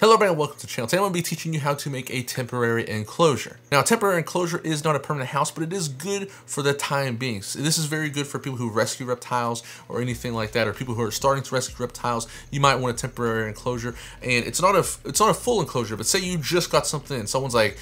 Hello everybody and welcome to the channel. Today I'm going to be teaching you how to make a temporary enclosure. Now a temporary enclosure is not a permanent house, but it is good for the time being. So this is very good for people who rescue reptiles or anything like that, or people who are starting to rescue reptiles. You might want a temporary enclosure, and it's not a it's not a full enclosure. But say you just got something and someone's like,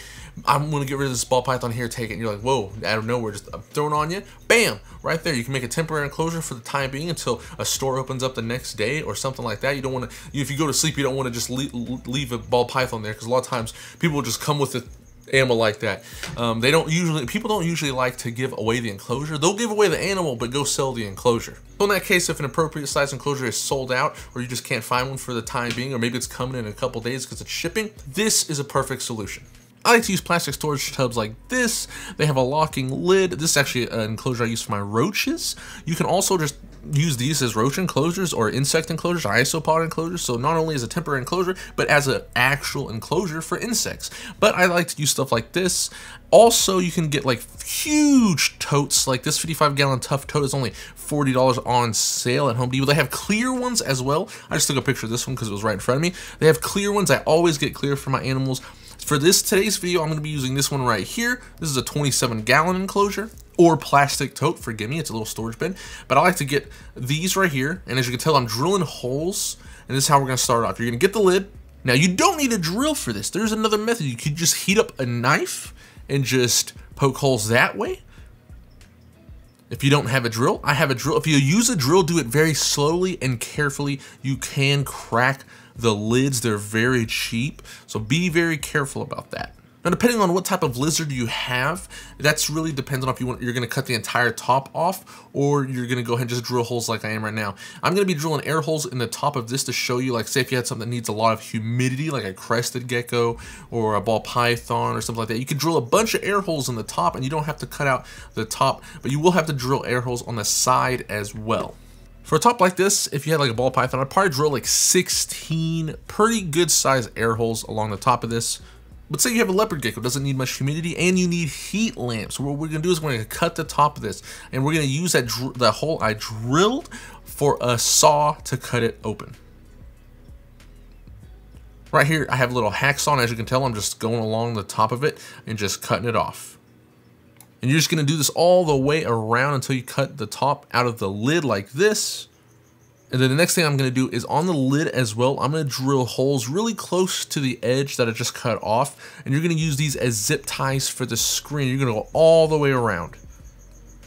I'm going to get rid of this ball python here, take it. And you're like, whoa, out of nowhere, just I'm throwing on you. Bam! Right there. You can make a temporary enclosure for the time being until a store opens up the next day or something like that. You don't want to, if you go to sleep, you don't want to just leave, leave a ball python there because a lot of times people just come with the animal like that. Um, they don't usually, people don't usually like to give away the enclosure. They'll give away the animal, but go sell the enclosure. So in that case, if an appropriate size enclosure is sold out, or you just can't find one for the time being, or maybe it's coming in a couple days because it's shipping, this is a perfect solution. I like to use plastic storage tubs like this. They have a locking lid. This is actually an enclosure I use for my roaches. You can also just use these as roach enclosures or insect enclosures or isopod enclosures. So not only as a temporary enclosure, but as an actual enclosure for insects. But I like to use stuff like this. Also, you can get like huge totes, like this 55 gallon tough tote is only $40 on sale at Home Depot. They have clear ones as well. I just took a picture of this one because it was right in front of me. They have clear ones. I always get clear for my animals. For this today's video, I'm going to be using this one right here. This is a 27 gallon enclosure or plastic tote, forgive me, it's a little storage bin. But I like to get these right here, and as you can tell, I'm drilling holes, and this is how we're gonna start off. You're gonna get the lid. Now, you don't need a drill for this. There's another method. You could just heat up a knife and just poke holes that way. If you don't have a drill, I have a drill. If you use a drill, do it very slowly and carefully. You can crack the lids, they're very cheap, so be very careful about that. Now, depending on what type of lizard you have, that's really depends on if you want, you're gonna cut the entire top off or you're gonna go ahead and just drill holes like I am right now. I'm gonna be drilling air holes in the top of this to show you, like say if you had something that needs a lot of humidity, like a crested gecko or a ball python or something like that, you could drill a bunch of air holes in the top and you don't have to cut out the top, but you will have to drill air holes on the side as well. For a top like this, if you had like a ball python, I'd probably drill like 16 pretty good size air holes along the top of this. But say you have a leopard gecko, doesn't need much humidity, and you need heat lamps. What we're gonna do is we're gonna cut the top of this, and we're gonna use that the hole I drilled for a saw to cut it open. Right here, I have a little hacksaw, and as you can tell, I'm just going along the top of it and just cutting it off. And you're just to do this all the way around until you cut the top out of the lid like this. And then the next thing I'm going to do is on the lid as well, I'm to drill holes really close to the edge that I just cut off. And you're going to use these as zip ties for the screen. You're going to go all the way around.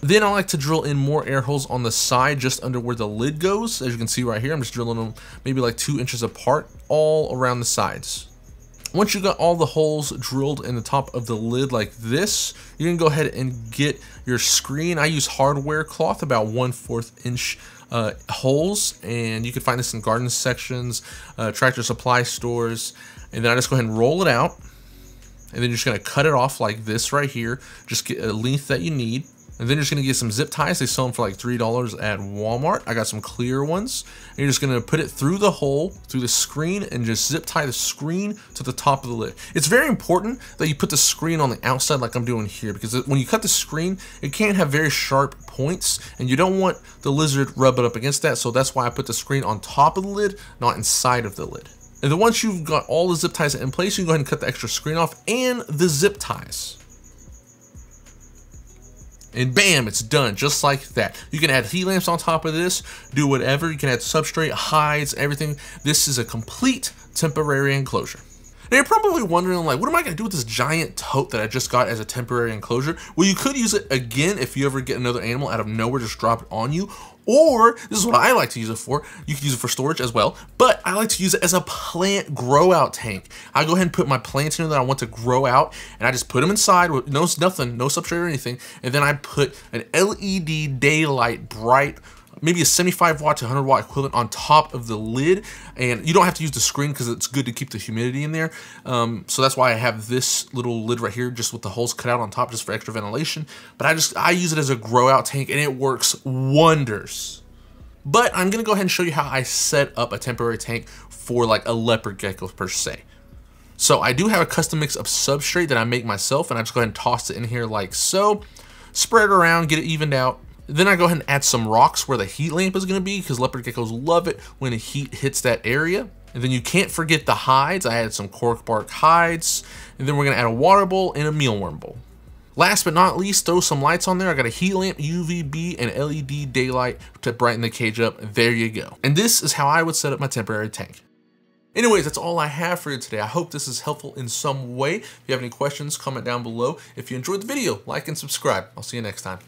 Then I like to drill in more air holes on the side just under where the lid goes. As you can see right here, I'm just drilling them maybe like two inches apart all around the sides. Once you got all the holes drilled in the top of the lid like this, you can go ahead and get your screen. I use hardware cloth, about one fourth inch uh, holes, and you can find this in garden sections, uh, tractor supply stores, and then I just go ahead and roll it out, and then you're just gonna cut it off like this right here, just get a length that you need, and then you're just gonna get some zip ties. They sell them for like $3 at Walmart. I got some clear ones. And you're just gonna put it through the hole, through the screen, and just zip tie the screen to the top of the lid. It's very important that you put the screen on the outside like I'm doing here, because when you cut the screen, it can't have very sharp points, and you don't want the lizard rubbing up against that, so that's why I put the screen on top of the lid, not inside of the lid. And then once you've got all the zip ties in place, you can go ahead and cut the extra screen off and the zip ties and bam, it's done just like that. You can add heat lamps on top of this, do whatever. You can add substrate, hides, everything. This is a complete temporary enclosure. Now you're probably wondering like, what am I gonna do with this giant tote that I just got as a temporary enclosure? Well, you could use it again if you ever get another animal out of nowhere, just drop it on you. Or, this is what I like to use it for, you can use it for storage as well, but I like to use it as a plant grow out tank. I go ahead and put my plants in there that I want to grow out, and I just put them inside with no nothing, no substrate or anything, and then I put an LED daylight bright maybe a 75 watt to 100 watt equivalent on top of the lid. And you don't have to use the screen because it's good to keep the humidity in there. Um, so that's why I have this little lid right here just with the holes cut out on top just for extra ventilation. But I just, I use it as a grow out tank and it works wonders. But I'm gonna go ahead and show you how I set up a temporary tank for like a leopard gecko per se. So I do have a custom mix of substrate that I make myself and I just go ahead and toss it in here like so. Spread it around, get it evened out. Then I go ahead and add some rocks where the heat lamp is going to be because leopard geckos love it when the heat hits that area. And then you can't forget the hides. I added some cork bark hides. And then we're gonna add a water bowl and a mealworm bowl. Last but not least, throw some lights on there. I got a heat lamp, UVB, and LED daylight to brighten the cage up. There you go. And this is how I would set up my temporary tank. Anyways, that's all I have for you today. I hope this is helpful in some way. If you have any questions, comment down below. If you enjoyed the video, like and subscribe. I'll see you next time.